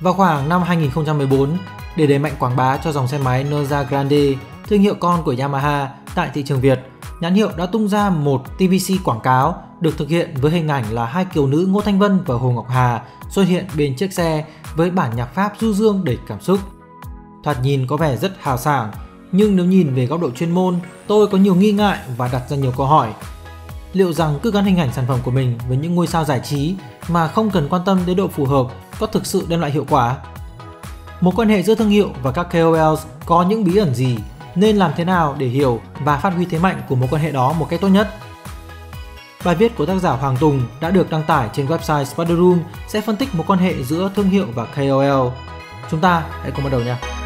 Vào khoảng năm 2014, để đẩy mạnh quảng bá cho dòng xe máy Noza Grande, thương hiệu con của Yamaha tại thị trường Việt, nhãn hiệu đã tung ra một TVC quảng cáo được thực hiện với hình ảnh là hai kiều nữ Ngô Thanh Vân và Hồ Ngọc Hà xuất hiện bên chiếc xe với bản nhạc Pháp du dương đầy cảm xúc. Thoạt nhìn có vẻ rất hào sảng, nhưng nếu nhìn về góc độ chuyên môn, tôi có nhiều nghi ngại và đặt ra nhiều câu hỏi. Liệu rằng cứ gắn hình ảnh sản phẩm của mình với những ngôi sao giải trí mà không cần quan tâm đến độ phù hợp có thực sự đem lại hiệu quả? Một quan hệ giữa thương hiệu và các KOLs có những bí ẩn gì? Nên làm thế nào để hiểu và phát huy thế mạnh của mối quan hệ đó một cách tốt nhất? Bài viết của tác giả Hoàng Tùng đã được đăng tải trên website Spider Room sẽ phân tích mối quan hệ giữa thương hiệu và KOL. Chúng ta hãy cùng bắt đầu nhé!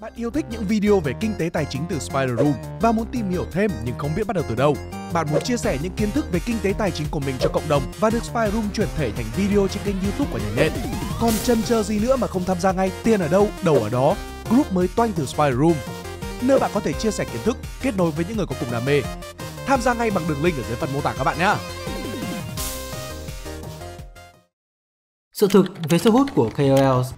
Bạn yêu thích những video về kinh tế tài chính từ Spider Room và muốn tìm hiểu thêm nhưng không biết bắt đầu từ đâu. Bạn muốn chia sẻ những kiến thức về kinh tế tài chính của mình cho cộng đồng và được Spider Room chuyển thể thành video trên kênh YouTube của nhà nhện. Còn chân chờ gì nữa mà không tham gia ngay? Tiền ở đâu, đầu ở đó. Group mới toanh từ Spider Room, nơi bạn có thể chia sẻ kiến thức, kết nối với những người có cùng đam mê. Tham gia ngay bằng đường link ở dưới phần mô tả các bạn nhé. Sự thực về sức hút của KOLs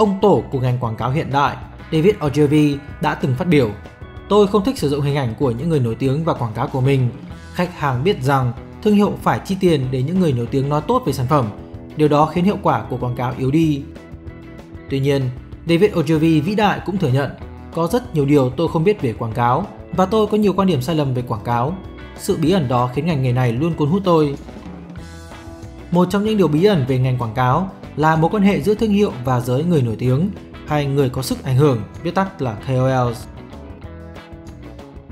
Ông tổ của ngành quảng cáo hiện đại, David Ogilvy đã từng phát biểu Tôi không thích sử dụng hình ảnh của những người nổi tiếng và quảng cáo của mình. Khách hàng biết rằng thương hiệu phải chi tiền để những người nổi tiếng nói tốt về sản phẩm. Điều đó khiến hiệu quả của quảng cáo yếu đi. Tuy nhiên, David Ogilvy vĩ đại cũng thừa nhận có rất nhiều điều tôi không biết về quảng cáo và tôi có nhiều quan điểm sai lầm về quảng cáo. Sự bí ẩn đó khiến ngành nghề này luôn cuốn hút tôi. Một trong những điều bí ẩn về ngành quảng cáo là mối quan hệ giữa thương hiệu và giới người nổi tiếng hay người có sức ảnh hưởng, viết tắt là KOLs.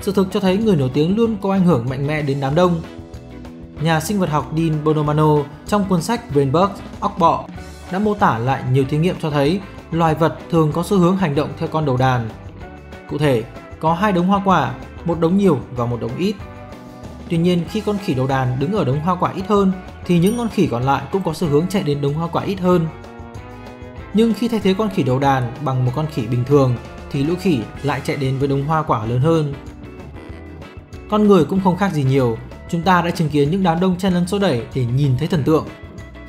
Sự thực cho thấy người nổi tiếng luôn có ảnh hưởng mạnh mẽ đến đám đông. Nhà sinh vật học Dean Bonomano trong cuốn sách Brainbug, óc bọ đã mô tả lại nhiều thí nghiệm cho thấy loài vật thường có xu hướng hành động theo con đầu đàn. Cụ thể, có hai đống hoa quả, một đống nhiều và một đống ít. Tuy nhiên khi con khỉ đầu đàn đứng ở đống hoa quả ít hơn thì những con khỉ còn lại cũng có xu hướng chạy đến đống hoa quả ít hơn. Nhưng khi thay thế con khỉ đầu đàn bằng một con khỉ bình thường thì lũ khỉ lại chạy đến với đống hoa quả lớn hơn. Con người cũng không khác gì nhiều, chúng ta đã chứng kiến những đám đông chen lấn số đẩy để nhìn thấy thần tượng.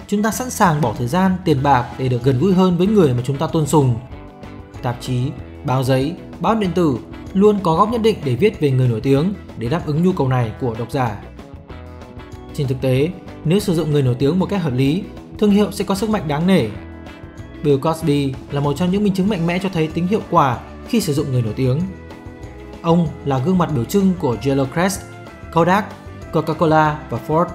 Chúng ta sẵn sàng bỏ thời gian, tiền bạc để được gần gũi hơn với người mà chúng ta tôn sùng. Tạp chí, báo giấy, báo điện tử luôn có góc nhất định để viết về người nổi tiếng để đáp ứng nhu cầu này của độc giả. Trên thực tế, nếu sử dụng người nổi tiếng một cách hợp lý, thương hiệu sẽ có sức mạnh đáng nể. Bill Cosby là một trong những minh chứng mạnh mẽ cho thấy tính hiệu quả khi sử dụng người nổi tiếng. Ông là gương mặt biểu trưng của Yellow Crest, Kodak, Coca-Cola và Ford.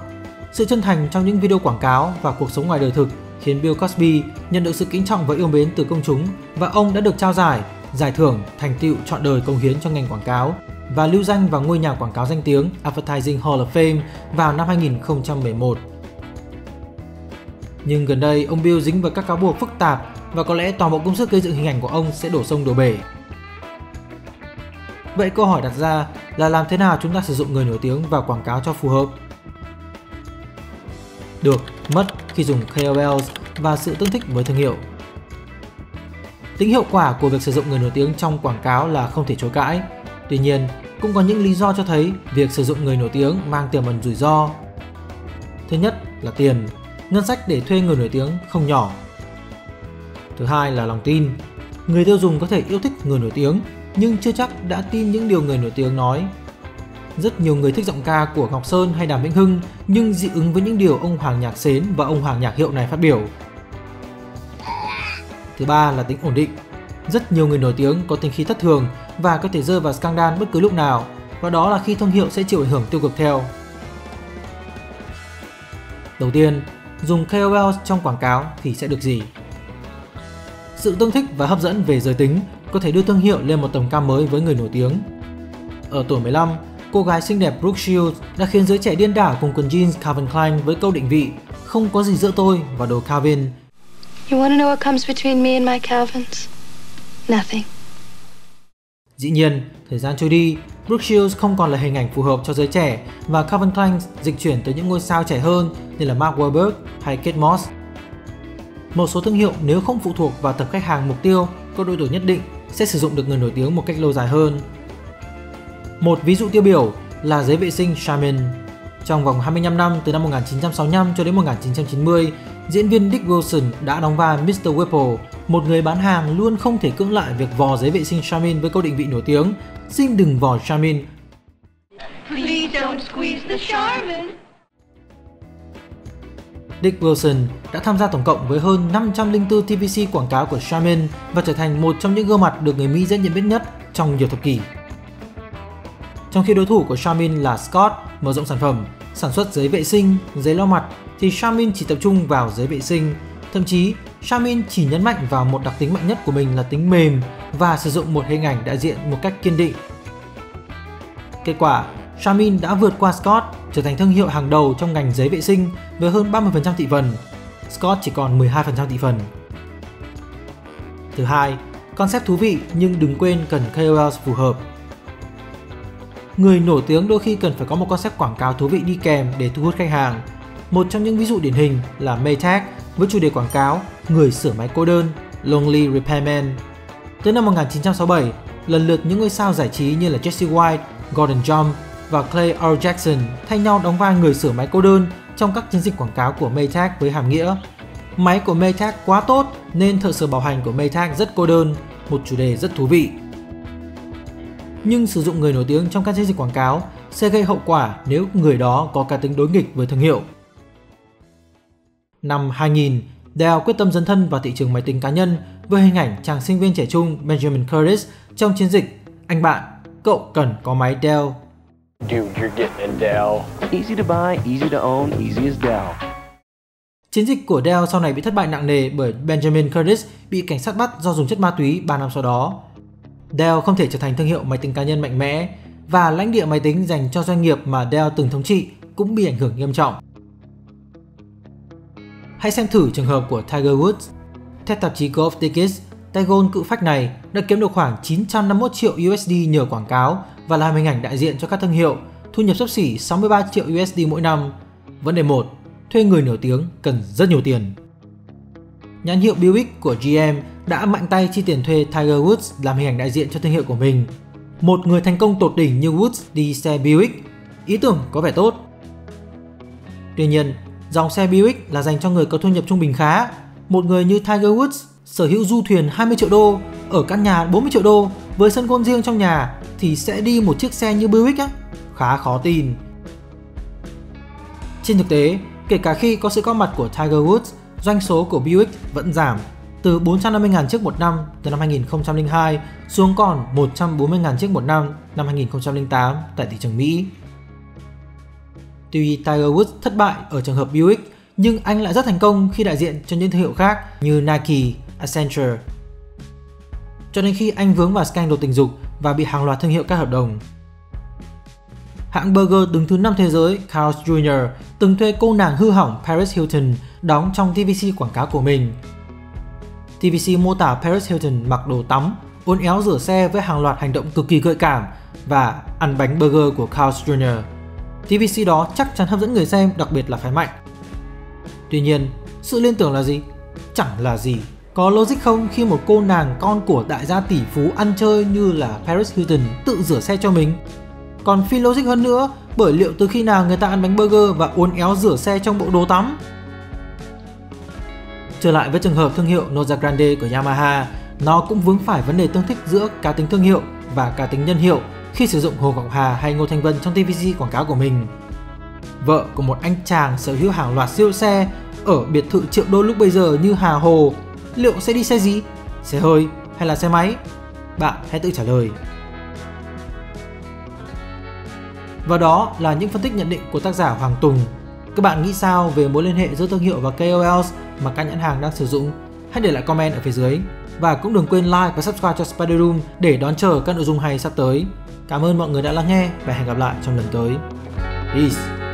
Sự chân thành trong những video quảng cáo và cuộc sống ngoài đời thực khiến Bill Cosby nhận được sự kính trọng và yêu mến từ công chúng và ông đã được trao giải, giải thưởng thành tựu trọn đời công hiến cho ngành quảng cáo và lưu danh vào ngôi nhà quảng cáo danh tiếng Advertising Hall of Fame vào năm 2011. Nhưng gần đây, ông Bill dính vào các cáo buộc phức tạp và có lẽ toàn bộ công sức gây dựng hình ảnh của ông sẽ đổ sông đổ bể. Vậy câu hỏi đặt ra là làm thế nào chúng ta sử dụng người nổi tiếng vào quảng cáo cho phù hợp? Được, mất khi dùng KOLs và sự tương thích với thương hiệu. Tính hiệu quả của việc sử dụng người nổi tiếng trong quảng cáo là không thể chối cãi. Tuy nhiên, cũng có những lý do cho thấy việc sử dụng người nổi tiếng mang tiềm ẩn rủi ro. Thứ nhất là tiền, ngân sách để thuê người nổi tiếng không nhỏ. Thứ hai là lòng tin. Người tiêu dùng có thể yêu thích người nổi tiếng nhưng chưa chắc đã tin những điều người nổi tiếng nói. Rất nhiều người thích giọng ca của Ngọc Sơn hay Đàm Vĩnh Hưng nhưng dị ứng với những điều ông Hoàng Nhạc Xến và ông Hoàng Nhạc Hiệu này phát biểu. Thứ ba là tính ổn định. Rất nhiều người nổi tiếng có tính khí thất thường và có thể rơi vào scandal bất cứ lúc nào và đó là khi thương hiệu sẽ chịu ảnh hưởng tiêu cực theo. Đầu tiên, dùng KOL trong quảng cáo thì sẽ được gì? Sự tương thích và hấp dẫn về giới tính có thể đưa thương hiệu lên một tầm cao mới với người nổi tiếng. Ở tuổi 15, cô gái xinh đẹp Brooke Shields đã khiến giới trẻ điên đảo cùng quần jeans Calvin Klein với câu định vị không có gì giữa tôi và đồ Calvin. You wanna know what comes between me and my Calvins? Nothing. Dĩ nhiên, thời gian trôi đi, Brooke Shields không còn là hình ảnh phù hợp cho giới trẻ và Calvin Klein dịch chuyển tới những ngôi sao trẻ hơn như là Mark Wahlberg hay Kate Moss. Một số thương hiệu nếu không phụ thuộc vào tập khách hàng mục tiêu có độ tuổi nhất định sẽ sử dụng được người nổi tiếng một cách lâu dài hơn. Một ví dụ tiêu biểu là giấy vệ sinh Charmin. Trong vòng 25 năm từ năm 1965 cho đến 1990, diễn viên Dick Wilson đã đóng vai Mr. Whipple, một người bán hàng luôn không thể cưỡng lại việc vò giấy vệ sinh Charmin với câu định vị nổi tiếng Xin đừng vò Charmin. Dick Wilson đã tham gia tổng cộng với hơn 504 TVC quảng cáo của Charmin và trở thành một trong những gương mặt được người Mỹ dễ nhận biết nhất trong nhiều thập kỷ. Trong khi đối thủ của Charmin là Scott mở rộng sản phẩm, sản xuất giấy vệ sinh, giấy lau mặt thì Charmin chỉ tập trung vào giấy vệ sinh. Thậm chí, Charmin chỉ nhấn mạnh vào một đặc tính mạnh nhất của mình là tính mềm và sử dụng một hình ảnh đại diện một cách kiên định. Kết quả, Charmin đã vượt qua Scott, trở thành thương hiệu hàng đầu trong ngành giấy vệ sinh với hơn 30% thị phần. Scott chỉ còn 12% thị phần. Thứ hai, concept thú vị nhưng đừng quên cần KOL phù hợp. Người nổi tiếng đôi khi cần phải có một concept quảng cáo thú vị đi kèm để thu hút khách hàng. Một trong những ví dụ điển hình là Maytag với chủ đề quảng cáo Người sửa máy cô đơn, Lonely Repairman. Tới năm 1967, lần lượt những ngôi sao giải trí như là Jesse White, Gordon Jump và Clay R. Jackson thay nhau đóng vai người sửa máy cô đơn trong các chiến dịch quảng cáo của Maytag với hàm nghĩa Máy của Maytag quá tốt nên thợ sửa bảo hành của Maytag rất cô đơn, một chủ đề rất thú vị. Nhưng sử dụng người nổi tiếng trong các chiến dịch quảng cáo sẽ gây hậu quả nếu người đó có cá tính đối nghịch với thương hiệu. Năm 2000, Dell quyết tâm dấn thân vào thị trường máy tính cá nhân với hình ảnh chàng sinh viên trẻ trung Benjamin Curtis trong chiến dịch Anh bạn, cậu cần có máy Dell Dude, you're getting a Dell. Easy to buy, easy to own, easy as Dell. Chiến dịch của Dell sau này bị thất bại nặng nề bởi Benjamin Curtis bị cảnh sát bắt do dùng chất ma túy 3 năm sau đó. Dell không thể trở thành thương hiệu máy tính cá nhân mạnh mẽ và lãnh địa máy tính dành cho doanh nghiệp mà Dell từng thống trị cũng bị ảnh hưởng nghiêm trọng. Hãy xem thử trường hợp của Tiger Woods. Theo tạp chí Golf Digits, tay cự phách này đã kiếm được khoảng 951 triệu USD nhờ quảng cáo và làm hình ảnh đại diện cho các thương hiệu, thu nhập sấp xỉ 63 triệu USD mỗi năm. Vấn đề 1. Thuê người nổi tiếng cần rất nhiều tiền. Nhãn hiệu Buick của GM đã mạnh tay chi tiền thuê Tiger Woods làm hình ảnh đại diện cho thương hiệu của mình. Một người thành công tột đỉnh như Woods đi xe Buick, ý tưởng có vẻ tốt. Tuy nhiên, dòng xe Buick là dành cho người có thu nhập trung bình khá. Một người như Tiger Woods sở hữu du thuyền 20 triệu đô, ở căn nhà 40 triệu đô với sân golf riêng trong nhà thì sẽ đi một chiếc xe như Buick á, khá khó tin. Trên thực tế, kể cả khi có sự có mặt của Tiger Woods, doanh số của Buick vẫn giảm từ 450.000 chiếc một năm từ năm 2002 xuống còn 140.000 chiếc một năm năm 2008 tại thị trường Mỹ. Tuy Tiger Woods thất bại ở trường hợp Buick, nhưng anh lại rất thành công khi đại diện cho những thương hiệu khác như Nike, Accenture. Cho đến khi anh vướng vào scandal tình dục và bị hàng loạt thương hiệu cắt hợp đồng. Hãng burger đứng thứ 5 thế giới Carl's Jr. từng thuê cô nàng hư hỏng Paris Hilton đóng trong TVC quảng cáo của mình. TVC mô tả Paris Hilton mặc đồ tắm, uốn éo rửa xe với hàng loạt hành động cực kỳ gợi cảm và ăn bánh burger của Carl's Jr. TVC đó chắc chắn hấp dẫn người xem, đặc biệt là phái mạnh. Tuy nhiên, sự liên tưởng là gì? Chẳng là gì. Có logic không khi một cô nàng con của đại gia tỷ phú ăn chơi như là Paris Hilton tự rửa xe cho mình? Còn phi logic hơn nữa, bởi liệu từ khi nào người ta ăn bánh burger và uốn éo rửa xe trong bộ đồ tắm? Trở lại với trường hợp thương hiệu Noza Grande của Yamaha, nó cũng vướng phải vấn đề tương thích giữa cá tính thương hiệu và cá tính nhân hiệu khi sử dụng Hồ Ngọc Hà hay Ngô Thanh Vân trong TVC quảng cáo của mình. Vợ của một anh chàng sở hữu hàng loạt siêu xe ở biệt thự triệu đô lúc bây giờ như Hà Hồ, liệu sẽ đi xe gì? Xe hơi hay là xe máy? Bạn hãy tự trả lời. Và đó là những phân tích nhận định của tác giả Hoàng Tùng. Các bạn nghĩ sao về mối liên hệ giữa thương hiệu và KOLs mà các nhãn hàng đang sử dụng? Hãy để lại comment ở phía dưới. Và cũng đừng quên like và subscribe cho Spider Room để đón chờ các nội dung hay sắp tới. Cảm ơn mọi người đã lắng nghe và hẹn gặp lại trong lần tới. Peace!